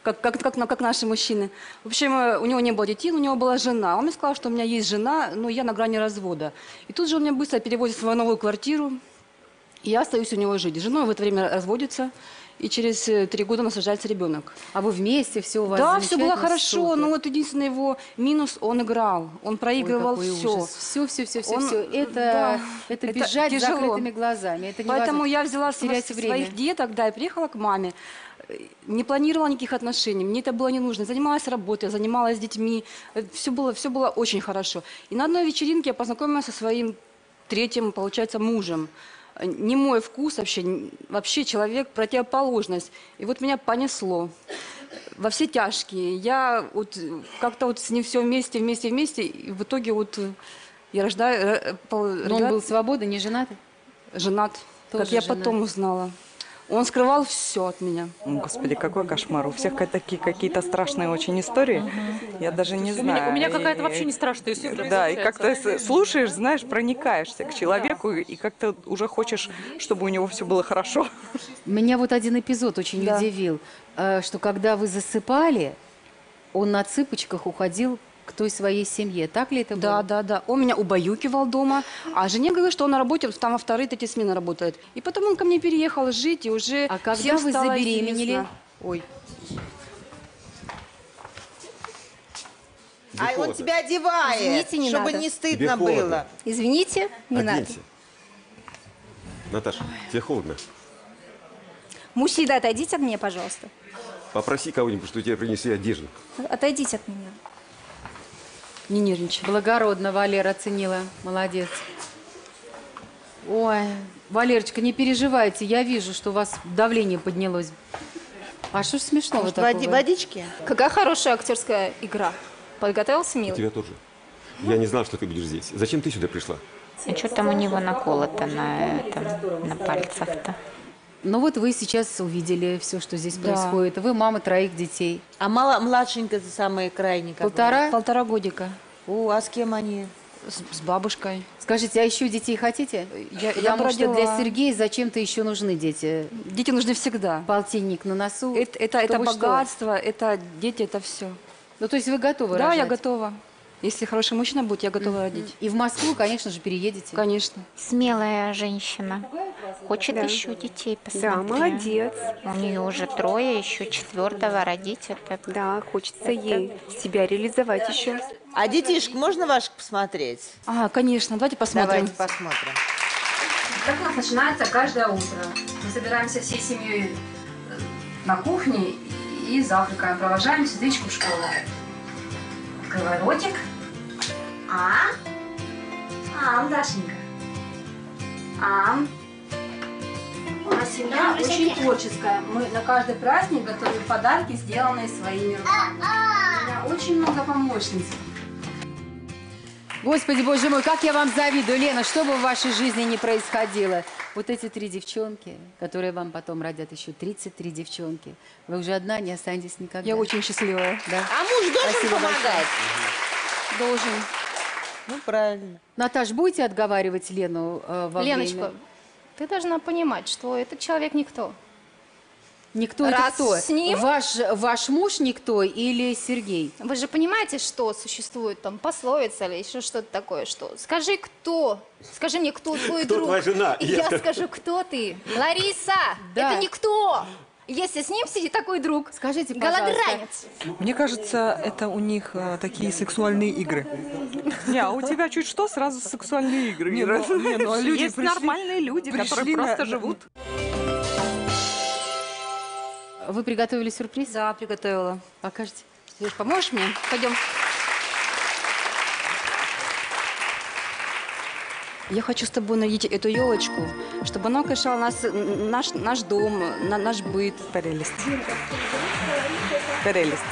как, как, как, как наши мужчины. В общем, э, у него не было детей, но у него была жена. Он мне сказал, что у меня есть жена, но я на грани развода. И тут же он меня быстро перевозит в свою новую квартиру, и я остаюсь у него жить. С женой в это время разводится, и через э, три года у нас рождается ребенок. А вы вместе, все у вас Да, все было хорошо, супер. но вот единственный его минус, он играл. Он проигрывал какой все. ужас. Всё, всё, всё, всё, Он- всё. Это- да, это бежать с закрытыми глазами. Это Поэтому я взяла Терять сво- время. своих деток, да, и приехала к маме. Э, Не планировала никаких отношений, мне это было не нужно. Занималась работой, занималась детьми, все было, все было очень хорошо. И на одной вечеринке я познакомилась со своим третьим, получается, мужем. Э, Не мой вкус вообще, вообще человек противоположность. И вот меня понесло во все тяжкие. Я вот э, как-то вот с ним все вместе, вместе, вместе, и в итоге вот э, я рождаю... э, Но он был свободный, не женатый? Женат, Тоже как я женат. потом узнала. Он скрывал все от меня. Господи, какой кошмар. У всех такие какие-то страшные очень истории. Я даже не У знаю. меня, у меня какая-то вообще не страшная история. Да, и как-то слушаешь, знаешь, проникаешься к человеку, и как-то уже хочешь, чтобы у него все было хорошо. Меня вот один эпизод очень Да. удивил, э, что когда вы засыпали, он на цыпочках уходил к той своей семье. Так ли это было? Да, да, да. Он меня убаюкивал дома, а жене говорил, что он на работе, там во вторые третьи смены работает. И потом он ко мне переехал жить, и уже А когда вы забеременели? известно. Ой. А он тебя одевает, Извините, не чтобы надо. не стыдно Тебе холодно. было. Извините, не надо. Оденься. Наташа, тебе холодно? Мужчина, отойдите от меня, пожалуйста. Попроси кого-нибудь, что тебе принесли одежду. Отойдите от меня. Не нервничай. Благородно Валера оценила. Молодец. Ой, Валерочка, не переживайте, я вижу, что у вас давление поднялось. А что ж смешного Может, такого? води- водички? Какая хорошая актерская игра. Подготовился, У милый? тебя тоже. Я не знал, что ты будешь здесь. Зачем ты сюда пришла? А что там у него наколото на, этом, на пальцах-то? Ну вот вы сейчас увидели все, что здесь Да. происходит. Вы мама троих детей. А мало, младшенькая, это самая крайняя. Полтора? бы. Полтора годика. О, а с кем они? С, с бабушкой. Скажите, а еще детей хотите? Я, я Потому бы что для. Сергея зачем-то еще нужны дети. Дети нужны всегда. Полтинник на носу. Это, это, это чтобы что? богатство, это дети, это все. Ну, то есть вы готовы Да, я рожать? готова. Если хороший мужчина будет, я готова родить. И в Москву, конечно же, переедете? Конечно. Смелая женщина. Хочет Да. еще детей Да, посмотреть. молодец. У нее уже трое, еще четвертого родить. Это Да, хочется ей себя реализовать еще. А детишек можно ваших посмотреть? А, конечно. Давайте посмотрим. Давайте посмотрим. Как у нас начинается каждое утро. Мы собираемся всей семьей на кухне и завтракаем. Провожаем сестричку в школу. Открывай ротик. А? Ам, Дашенька. Ам. У нас семья очень творческая. Мы на каждый праздник готовим подарки, сделанные своими руками. У меня очень много помощниц. Господи, боже мой, как я вам завидую, Лена, что бы в вашей жизни ни происходило. Вот эти три девчонки, которые вам потом родят еще 33 девчонки, вы уже одна не останетесь никогда. Я очень счастливая. Да. А муж должен Спасибо помогать? большое. Должен. Ну, правильно. Наташ, будете отговаривать Лену э, во Леночка, время? ты должна понимать, что этот человек никто. Никто это Раз кто? с ним- Ваш, ваш муж никто или Сергей? Вы же понимаете, что существует там пословица или еще что-то такое, что скажи, кто? Скажи мне, кто твой Кто друг? твоя жена? И Я я скажу. кто ты? Лариса! Да. Это никто! Если с ним сидит такой друг, скажите, голодранец. Мне кажется, это у них э, такие сексуальные игры. Не, а у тебя чуть что, сразу сексуальные игры. Не, ну- не, ну, люди Есть пришли- нормальные люди, пришли которые просто на- живут. Вы приготовили сюрприз? Да, приготовила. Покажите. Сереж, поможешь мне? Пойдем. Я хочу с тобой найти эту елочку, чтобы она украшала нас, наш, наш дом, на- наш быт. Прелесть. Прелесть.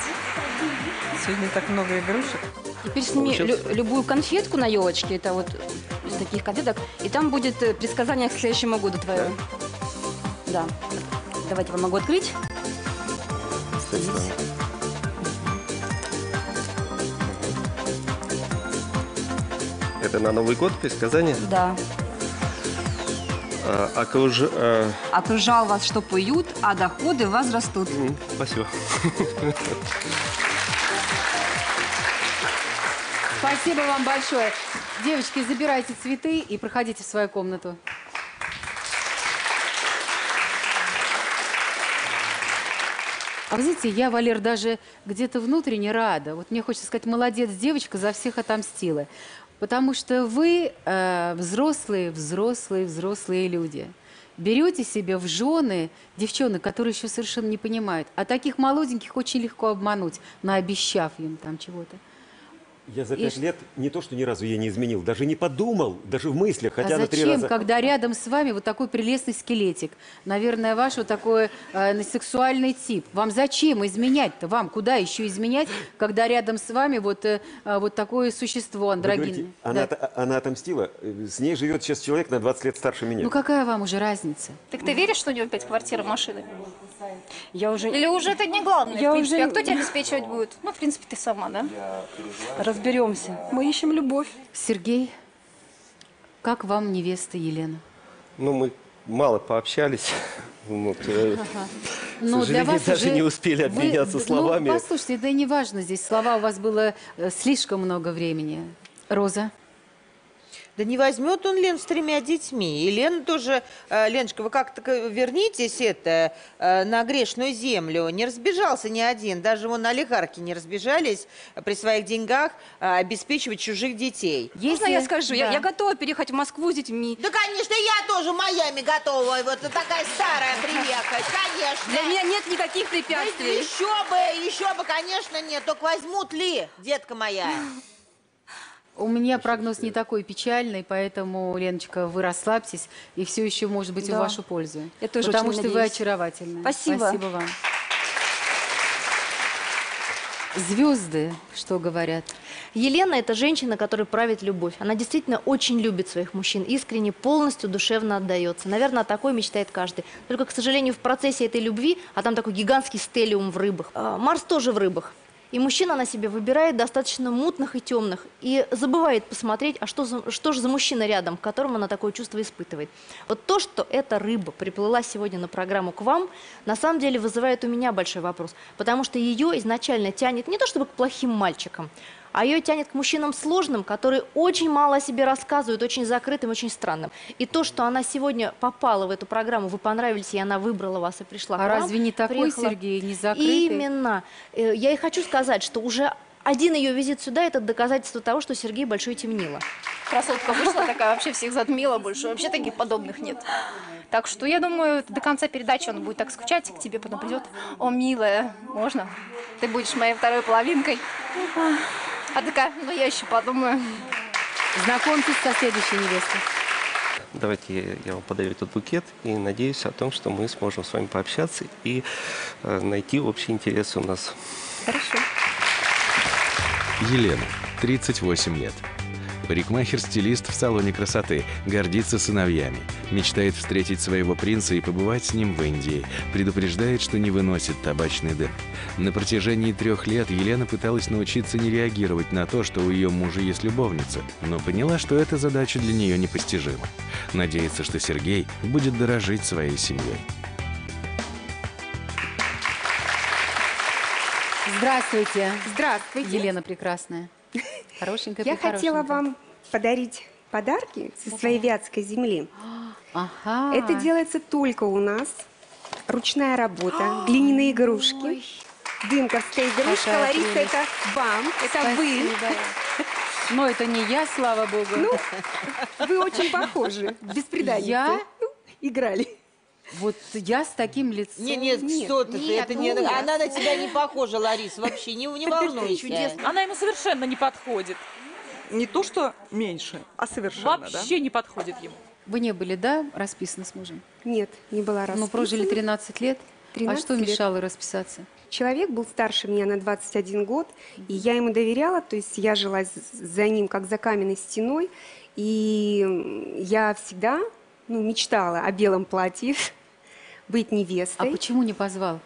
Сегодня так много игрушек. Теперь сними лю- любую конфетку на елочке, это вот из таких конфеток, и там будет э, предсказание к следующему году твое. Да. Давайте вам могу открыть. Это на Новый год предсказание? Да. А, окруж... а, Окружал вас, что поют, а доходы возрастут. Спасибо. Спасибо вам большое. Девочки, забирайте цветы и проходите в свою комнату. А вы знаете, я, Валер, даже где-то внутренне рада. Вот мне хочется сказать, молодец, девочка, за всех отомстила. Потому что вы э, взрослые, взрослые, взрослые люди. Берете себе в жены девчонок, которые еще совершенно не понимают. А таких молоденьких очень легко обмануть, наобещав им там чего-то. Я за И пять ш- лет не то, что ни разу я не изменил, даже не подумал, даже в мыслях, хотя а на три зачем, раза... когда рядом с вами вот такой прелестный скелетик? Наверное, ваш вот такой э, сексуальный тип. Вам зачем изменять-то? Вам куда еще изменять, когда рядом с вами вот, э, э, вот такое существо андрогинное? она, Да. она отомстила. Э, С ней живет сейчас человек на 20 лет старше меня. Ну какая вам уже разница? Так ты веришь, что у него пять квартир и машины? Я уже... Или уже это не главное, Я в принципе. уже- А кто тебя обеспечивать будет? Ну, в принципе, ты сама, да? Разберемся. Мы ищем любовь. Сергей, как вам невеста Елена? Ну, мы мало пообщались. Вот, э, К Ну, сожалению, даже уже- не успели вы- обменяться ну, словами. послушайте, да и не важно здесь. Слова у вас было э, слишком много времени. Роза? Да не возьмет он Лен с тремя детьми. И Лена тоже, э, Леночка, вы как-то вернитесь это э, на грешную землю. Не разбежался ни один. Даже вон олигархи не разбежались при своих деньгах э, обеспечивать чужих детей. Можно я скажу? Я, Да. я готова переехать в Москву с детьми. Да, конечно, я тоже в Майами готова вот такая старая приехать, конечно. Для меня нет никаких препятствий. Еще бы, еще бы, конечно, нет. Только возьмут ли, детка моя? У меня прогноз не такой печальный, поэтому, Леночка, вы расслабьтесь, и все еще может быть в Да. вашу пользу. Я тоже Потому что вы надеюсь. очаровательны. Спасибо. Спасибо вам. Звезды, что говорят? Елена – это женщина, которой правит любовь. Она действительно очень любит своих мужчин, искренне, полностью, душевно отдается. Наверное, о такой мечтает каждый. Только, к сожалению, в процессе этой любви, а там такой гигантский стелиум в рыбах, а, Марс тоже в рыбах. И мужчина на себе выбирает достаточно мутных и темных. И забывает посмотреть, а что, за, что же за мужчина рядом, к которому она такое чувство испытывает. Вот то, что эта рыба приплыла сегодня на программу к вам, на самом деле вызывает у меня большой вопрос. Потому что ее изначально тянет не то чтобы к плохим мальчикам, а ее тянет к мужчинам сложным, которые очень мало о себе рассказывают, очень закрытым, очень странным. И то, что она сегодня попала в эту программу, вы понравились, и она выбрала вас и пришла А к вам. разве не такой приехала. Сергей, не закрытый? Именно. Э, Я и хочу сказать, что уже один ее визит сюда – это доказательство того, что Сергей большой темнило. Красотка вышла такая, вообще всех затмила больше. Вообще таких подобных нет. Так что я думаю, до конца передачи он будет так скучать, к тебе потом придет. О, милая, можно? Ты будешь моей второй половинкой. А такая, ну я еще подумаю. Знакомьтесь со следующей невестой. Давайте я, вам подарю этот букет и надеюсь о том, что мы сможем с вами пообщаться и э, найти общие интересы у нас. Хорошо. Елена, 38 лет. Парикмахер-стилист в салоне красоты, гордится сыновьями, мечтает встретить своего принца и побывать с ним в Индии, предупреждает, что не выносит табачный дым. На протяжении трех лет Елена пыталась научиться не реагировать на то, что у ее мужа есть любовница, но поняла, что эта задача для нее непостижима. Надеется, что Сергей будет дорожить своей семьей. Здравствуйте. Здравствуйте. Елена прекрасная. Хорошенькая, Я хотела вам подарить подарки со своей вятской земли. Ага. Это делается только у нас. Ручная работа, глиняные игрушки. Дымковская игрушка. Какая Лариса, прелесть. это вам, это вы. Но это не я, слава богу. Ну, вы очень похожи. Бесприданницы. Я? Ну, играли. Вот я с таким лицом. Не, нет, что ты, ты, это не, она на тебя не похожа, Лариса, вообще, не, не волнуйся. Она ему совершенно не подходит. Не то, что меньше, а совершенно, Вообще не подходит ему. Вы не были, да, расписаны с мужем? Нет, не была расписана. Ну, прожили 13 лет. а 13 что лет. мешало расписаться? Человек был старше меня на 21 год, и я ему доверяла, то есть я жила за ним как за каменной стеной, и я всегда ну, мечтала о белом платье, быть невестой. А почему не позвал?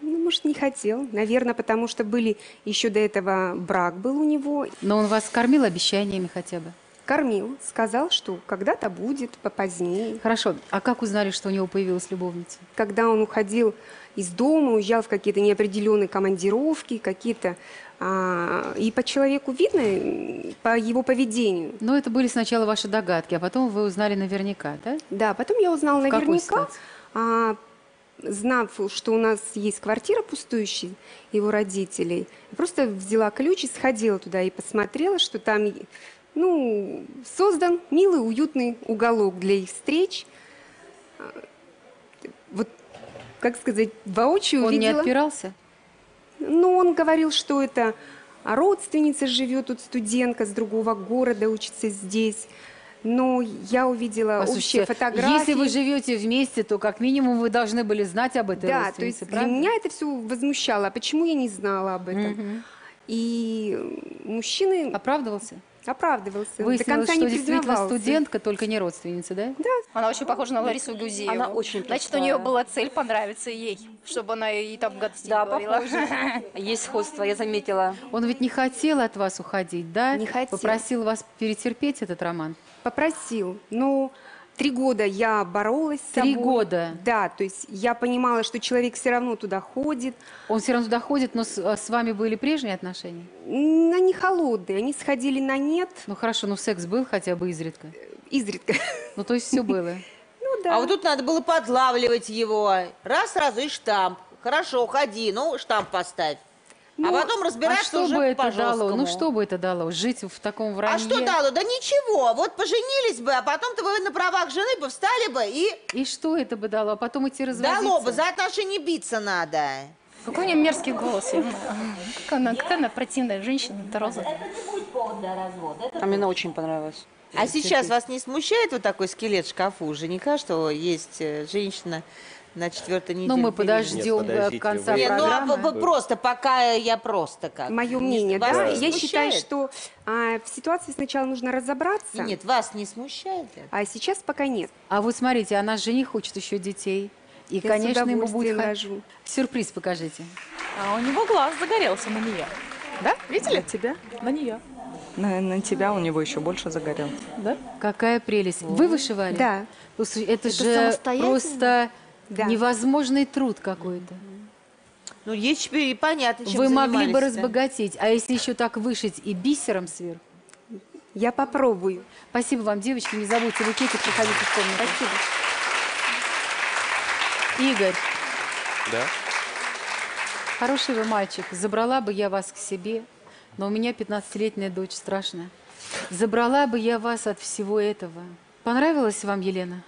Ну, может, не хотел. Наверное, потому что были еще до этого брак был у него. Но он вас кормил обещаниями хотя бы? Кормил, сказал, что когда-то будет, попозднее. Хорошо. А как узнали, что у него появилась любовница? Когда он уходил из дома, уезжал в какие-то неопределенные командировки, какие-то... а, и по человеку видно, по его поведению. Но это были сначала ваши догадки, а потом вы узнали наверняка, да? Да, потом я узнала В какой наверняка, ситуации? а, знав, что у нас есть квартира пустующая его родителей, просто взяла ключ и сходила туда и посмотрела, что там ну, создан милый, уютный уголок для их встреч. А, Вот, как сказать, воочию Он не увидела. отпирался? Ну, он говорил, что это родственница живет тут, студентка с другого города, учится здесь. Но я увидела общие Послушайте, фотографии. если вы живете вместе, то как минимум вы должны были знать об этой Да, то есть родственнице, для меня это все возмущало. А почему я не знала об этом? И м, мужчины... Оправдывался? Оправдывался. До Выяснилось, конца что не действительно студентка, только не родственница, да? Да. Она очень похожа на Ларису Гузееву. Она очень Значит, у нее была цель понравиться ей, чтобы она и там гадости Да, говорила. похоже. Есть сходство, я заметила. Он ведь не хотел от вас уходить, да? Не хотел. Попросил вас перетерпеть этот роман? Попросил. Но три года я боролась с Три собой. года? Да, то есть я понимала, что человек все равно туда ходит. Он все равно туда ходит, но с, а с вами были прежние отношения? Они холодные, они сходили на нет. Ну хорошо, ну секс был хотя бы изредка? Изредка. Ну то есть все было? Ну да. А вот тут надо было подлавливать его. Раз сразу и штамп. Хорошо, ходи, ну штамп поставь. А потом разбираться а что уже бы это дало? Ну что бы это дало? Жить в таком вранье? А что дало? Да ничего. Вот поженились бы, а потом-то вы на правах жены бы встали бы и... И что это бы дало? А потом идти разводиться? Дало бы, за отношения биться надо. Какой у нее мерзкий голос. не. Как она, какая она противная женщина, это роза. А мне она очень понравилась. А сейчас вас не смущает вот такой скелет в шкафу жениха, что есть э, женщина на четвертой неделе? Ну, мы подождем Нет, подождите, конца вы- Не, ну, а программы. просто, пока я просто как. Мое Не- мнение, вас да. не Я считаю, смущает? что а, в ситуации сначала нужно разобраться. Нет, вас не смущает это? А сейчас пока нет. А вот смотрите, она жених хочет еще детей. И, Я конечно, ему будет... рожу. Сюрприз покажите. А у него глаз загорелся на нее. Да? Видели? На тебя? На нее. На, на тебя у него еще больше загорел. Да? Какая прелесть. Вы вышивали? Да. Это, Это же просто Да. невозможный труд какой-то. Ну, есть теперь и понятно, чем Вы могли бы разбогатеть, а если еще так вышить и бисером сверху? Я попробую. Спасибо вам, девочки. Не забудьте букетик, приходите в комнату. Спасибо. Игорь, Да? хороший вы мальчик. Забрала бы я вас к себе, но у меня 15-летняя дочь страшная. Забрала бы я вас от всего этого. Понравилась вам Елена?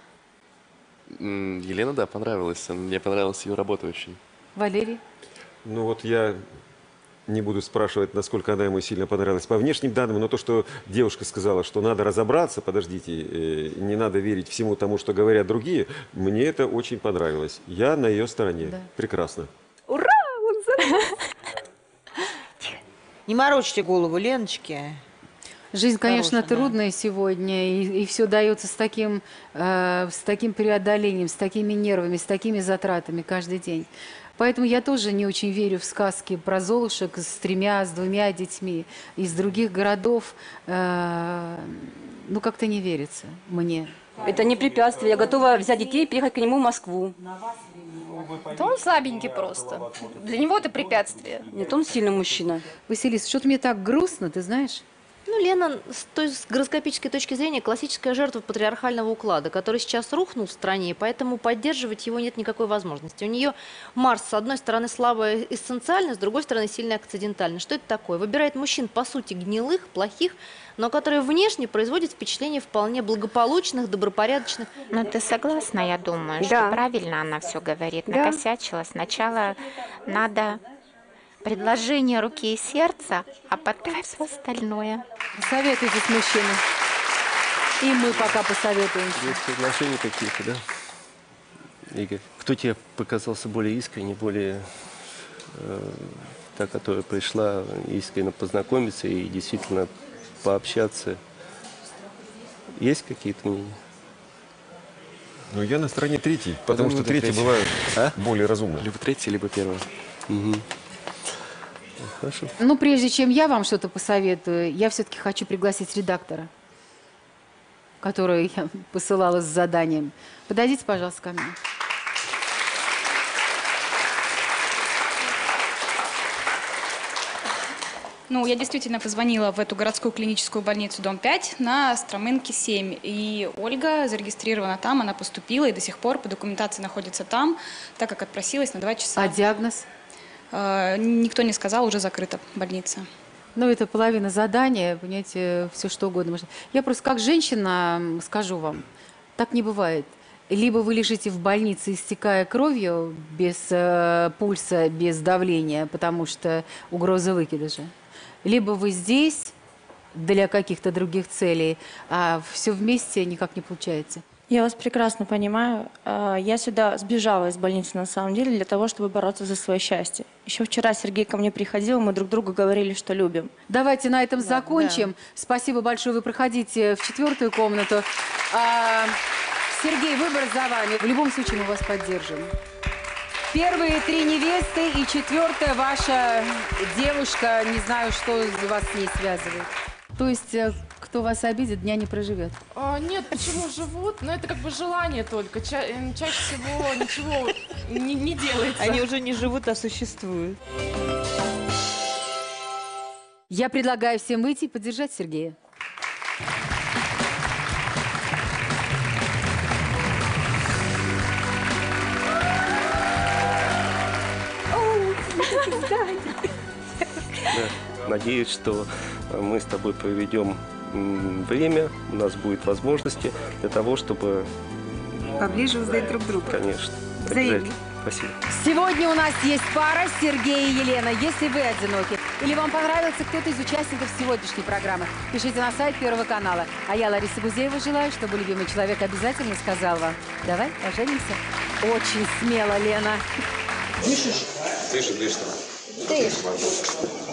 Елена, да, понравилась. Мне понравилась ее работа очень. Валерий? Ну вот я не буду спрашивать, насколько она ему сильно понравилась по внешним данным, но то, что девушка сказала, что надо разобраться, подождите, э, не надо верить всему тому, что говорят другие, мне это очень понравилось. Я на ее стороне. Да. Прекрасно. Ура! Он. Не морочьте голову, Леночки. Жизнь, конечно, Хорошая, да. трудная сегодня, и, все дается с таким, э, с таким преодолением, с такими нервами, с такими затратами каждый день. Поэтому я тоже не очень верю в сказки про Золушек с тремя, с двумя детьми из других городов. Э, ну, как-то не верится мне. Это не препятствие. Я готова взять детей и переехать к нему в Москву. Да он слабенький просто. Для него это препятствие. Нет, он сильный мужчина. Василиса, что-то мне так грустно, ты знаешь? Ну, Лена, с той с гороскопической точки зрения, классическая жертва патриархального уклада, который сейчас рухнул в стране, поэтому поддерживать его нет никакой возможности. У нее Марс, с одной стороны, слабо эссенциально, с другой стороны, сильно акцидентально. Что это такое? Выбирает мужчин, по сути, гнилых, плохих, но которые внешне производят впечатление вполне благополучных, добропорядочных. Ну, ты согласна, я думаю, Да. что правильно она все говорит. Да. Накосячила. Сначала надо предложение руки и сердца, а потом все остальное. Советуйтесь, мужчины. И мы пока посоветуемся. Есть предложения какие-то, да? Игорь, кто тебе показался более искренне, более э, та, которая пришла искренне познакомиться и действительно пообщаться? Есть какие-то мнения? Ну, я на стороне третий, потому что думаю, третий третий. бывают А? более разумны. Либо третий, либо первый. Угу. Хорошо. Ну, прежде чем я вам что-то посоветую, я все-таки хочу пригласить редактора, которую я посылала с заданием. Подойдите, пожалуйста, ко мне. Ну, я действительно позвонила в эту городскую клиническую больницу Дом 5 на Стромынке 7. И Ольга зарегистрирована там, она поступила и до сих пор по документации находится там, так как отпросилась на два часа. А диагноз? Э, никто не сказал, уже закрыта больница. Ну, это половина задания, понимаете, все что угодно можно. Я просто как женщина скажу вам, так не бывает. Либо вы лежите в больнице, истекая кровью, без э, пульса, без давления, потому что угроза выкидыша. Либо вы здесь для каких-то других целей, а все вместе никак не получается. Я вас прекрасно понимаю. А, Я сюда сбежала из больницы на самом деле для того, чтобы бороться за свое счастье. Еще вчера Сергей ко мне приходил, мы друг другу говорили, что любим. Давайте на этом закончим. Спасибо большое. Вы проходите в четвертую комнату. А, Сергей, выбор за вами. В любом случае мы вас поддержим. Первые три невесты и четвертая ваша девушка. Не знаю, что вас с ней связывает. То есть, э, кто вас обидит, дня не проживет. А, нет, почему живут? Ну, это как бы желание только. Ча- э, чаще всего ничего не, не делается. Они уже не живут, а существуют. Я предлагаю всем выйти и поддержать Сергея. Надеюсь, что мы с тобой проведем время, у нас будет возможности для того, чтобы, Поближе узнать друг друга. конечно, Взаимно. Спасибо. Сегодня у нас есть пара Сергей и Елена. Если вы одиноки или вам понравился кто-то из участников сегодняшней программы, пишите на сайт Первого канала. А я, Лариса Гузеева, желаю, чтобы любимый человек обязательно сказал вам «Давай поженимся». Очень смело, Лена. Дышишь? Дышит, дышит. Дышит.